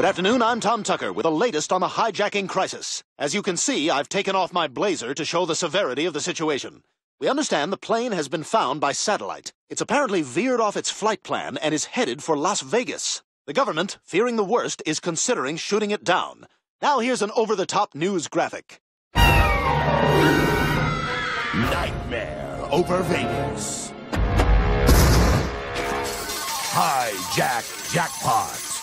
Good afternoon, I'm Tom Tucker with the latest on the hijacking crisis. As you can see, I've taken off my blazer to show the severity of the situation. We understand the plane has been found by satellite. It's apparently veered off its flight plan and is headed for Las Vegas. The government, fearing the worst, is considering shooting it down. Now here's an over-the-top news graphic. Nightmare over Vegas. Hijack jackpot.